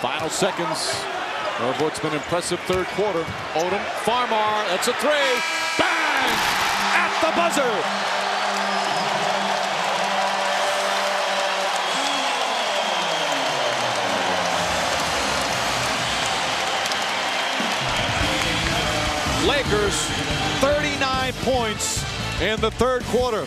Final seconds of what's been impressive third quarter. Odom, Farmar, that's a three. Bang! At the buzzer. Lakers 39 points in the third quarter.